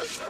Ha, ha, ha.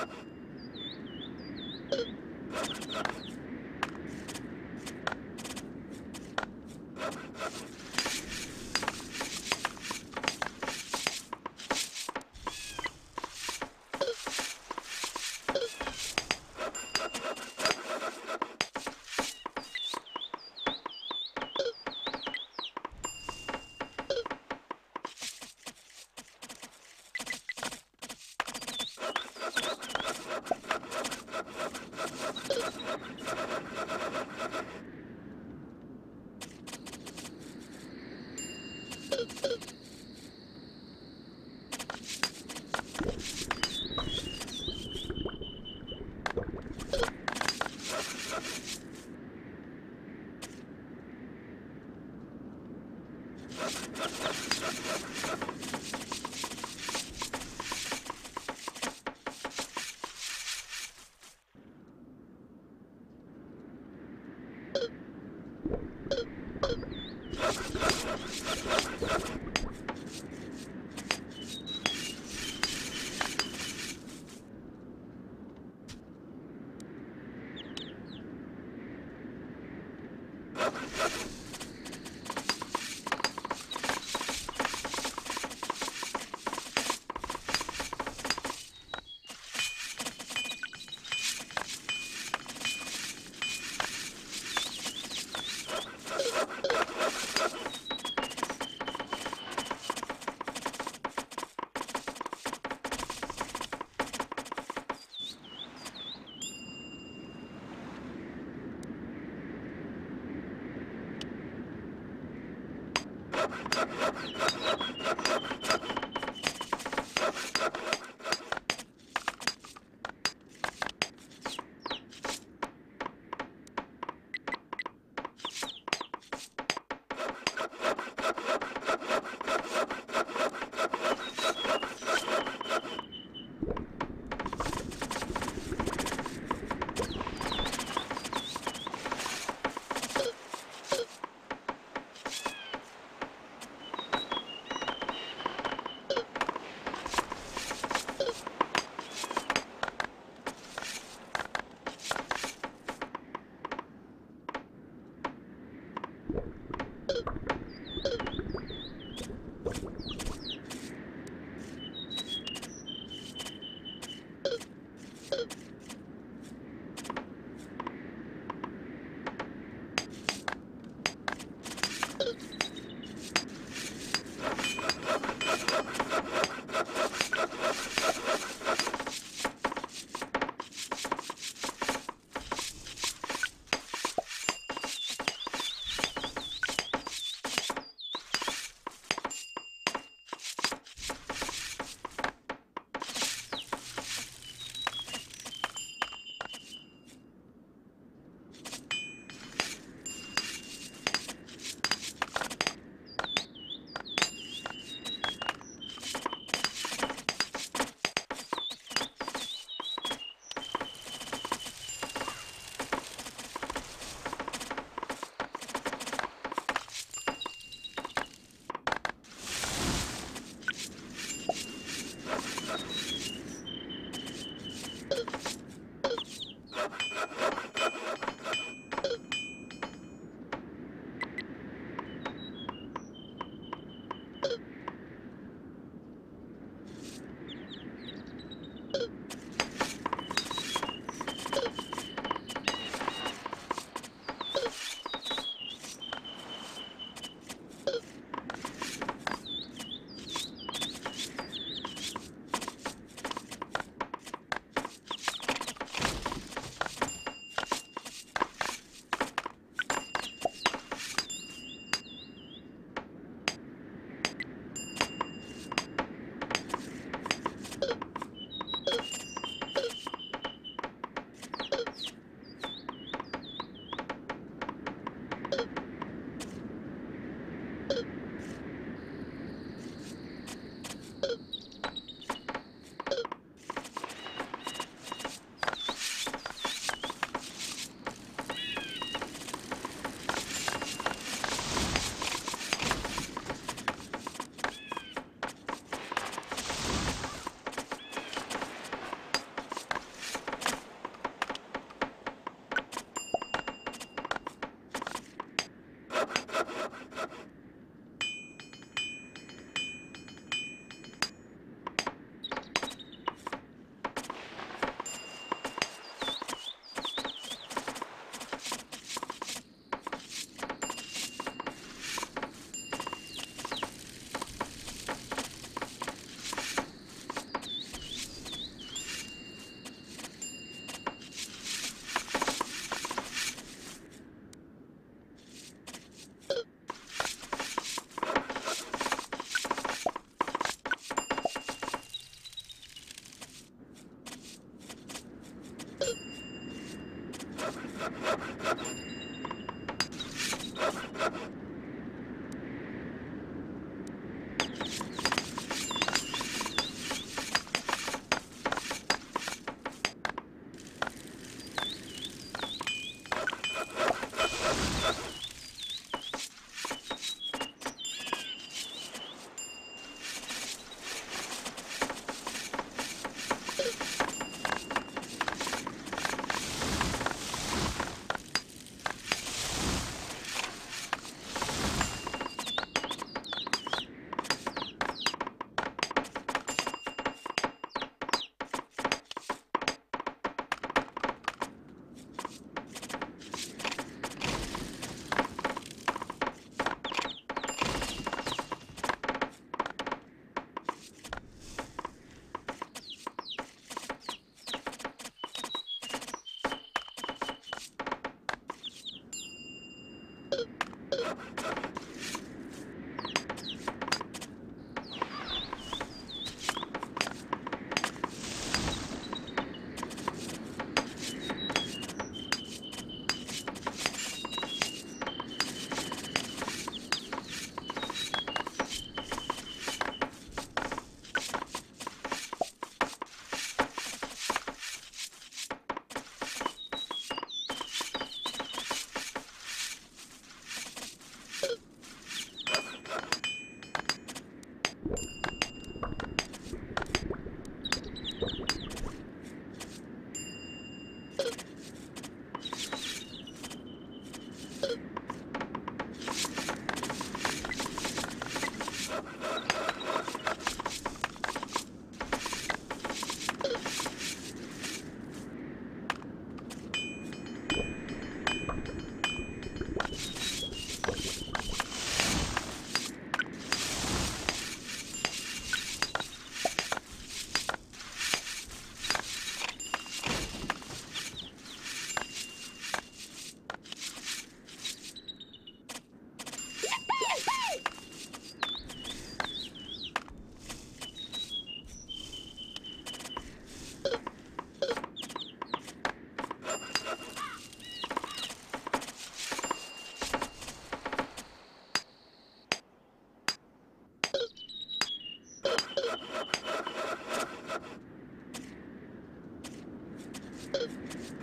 Ha ha ha! ちょっと!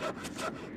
Ha ha ha!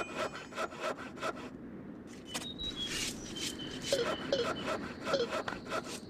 I'm sorry.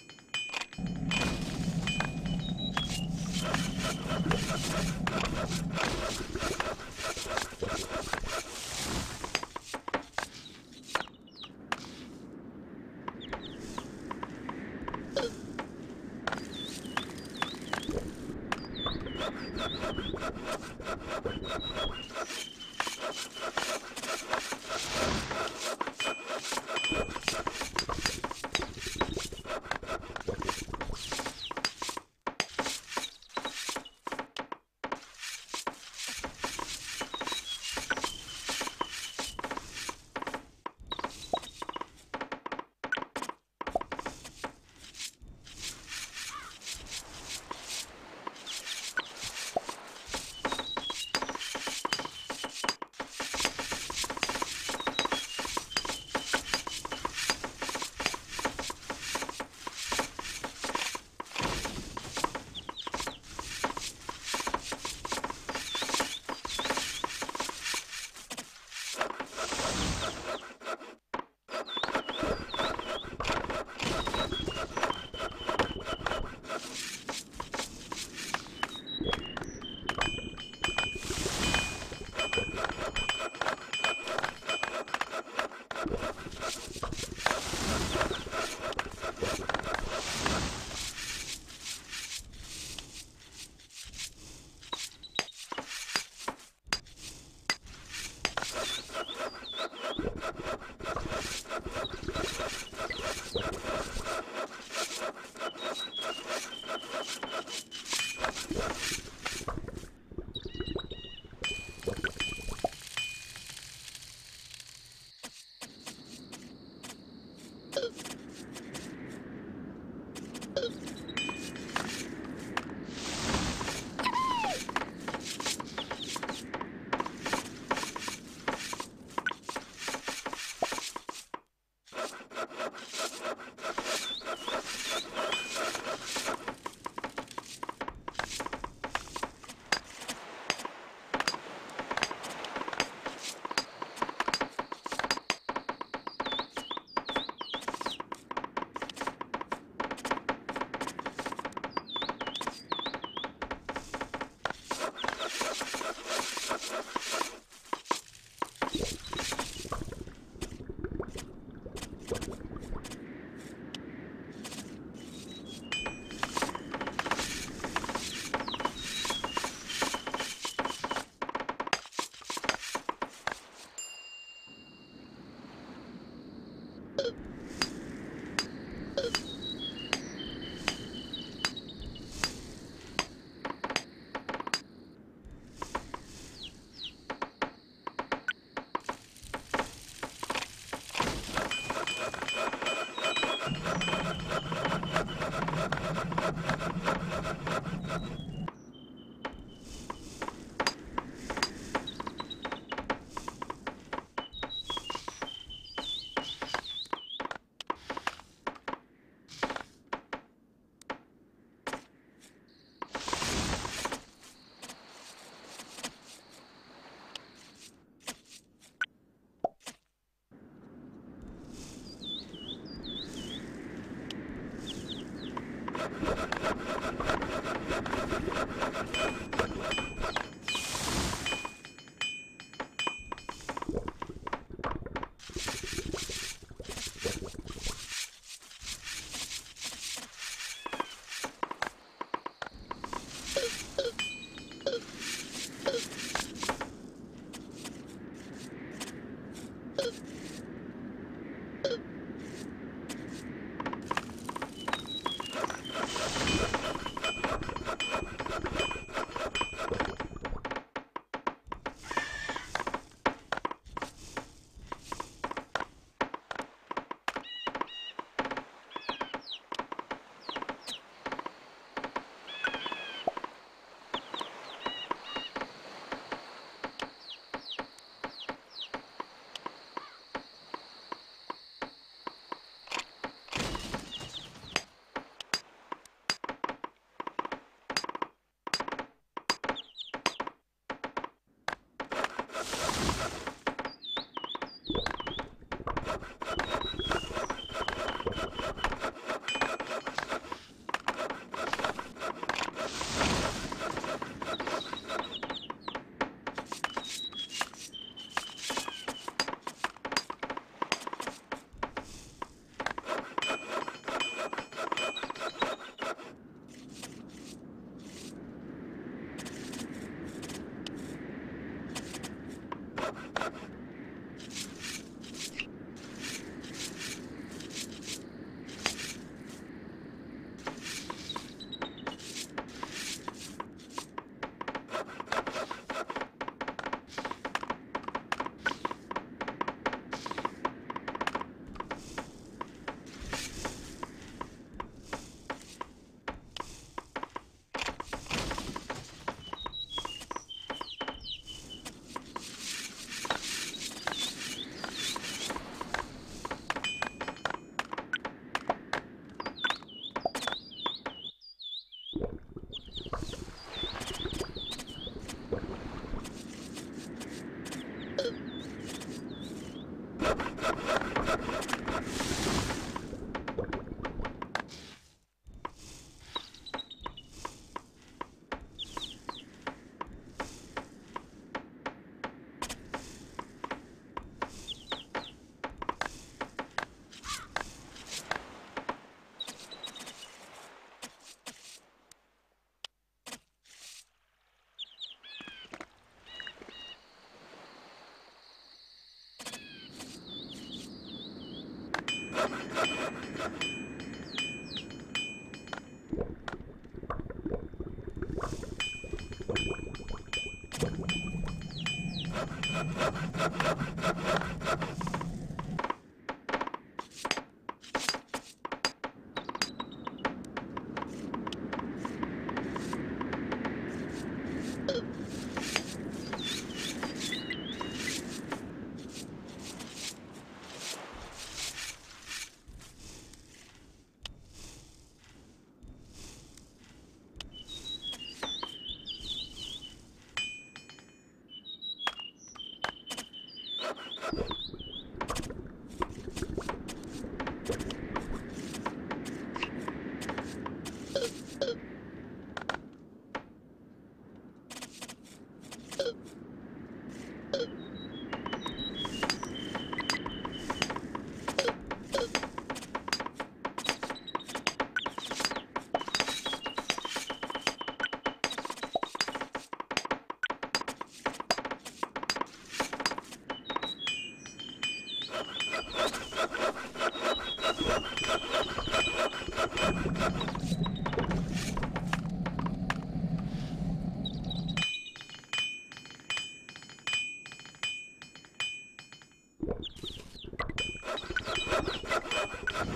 Thank you.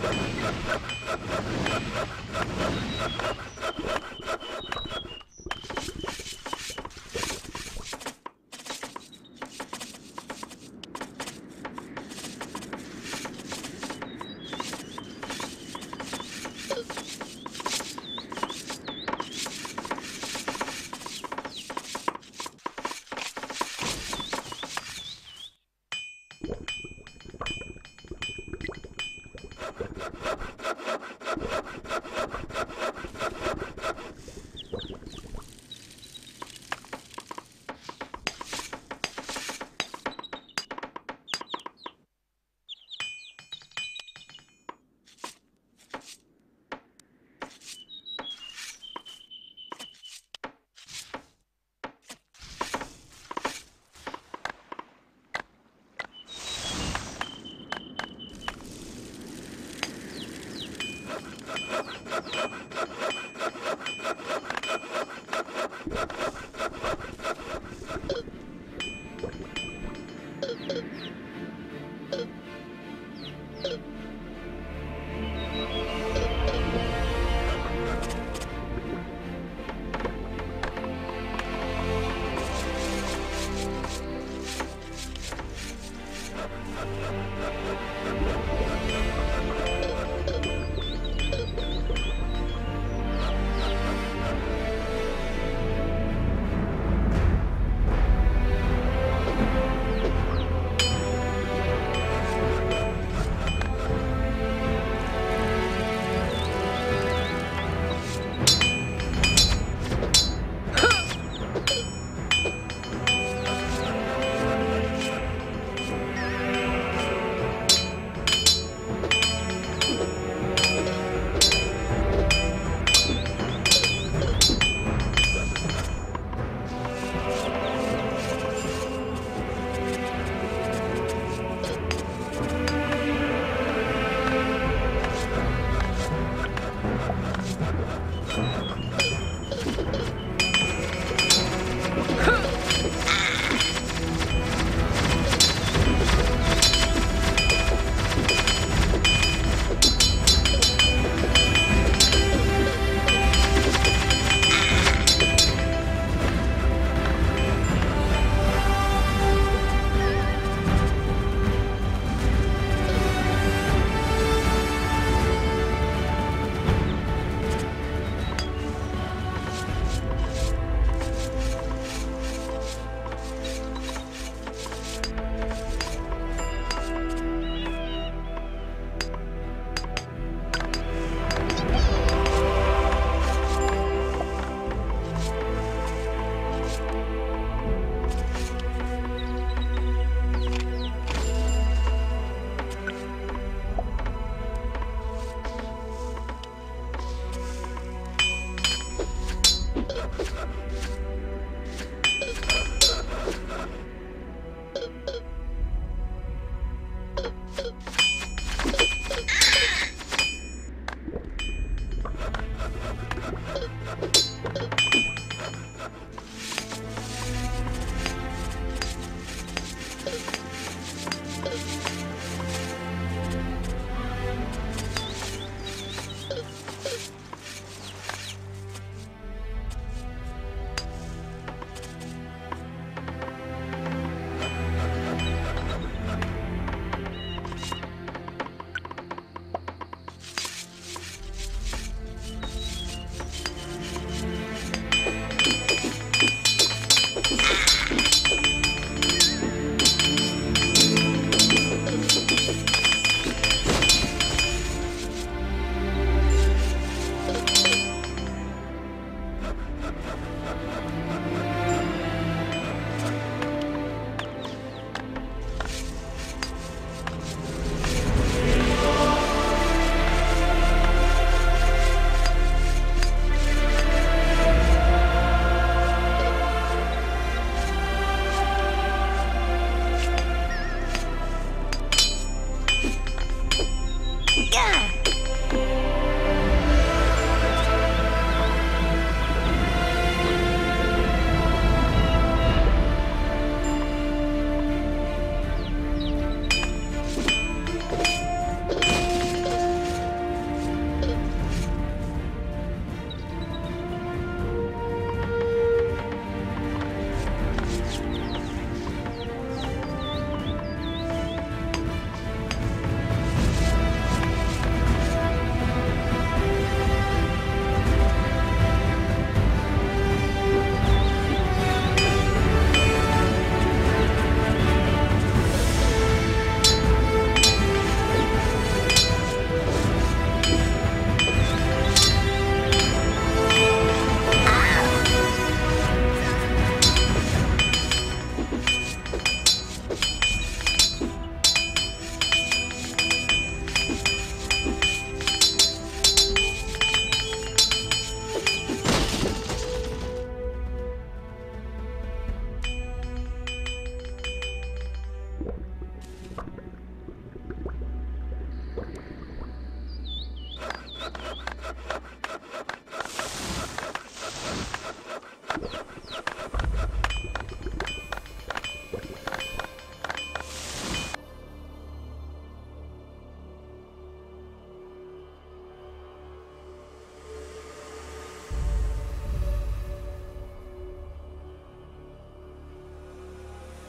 Ha ha ha!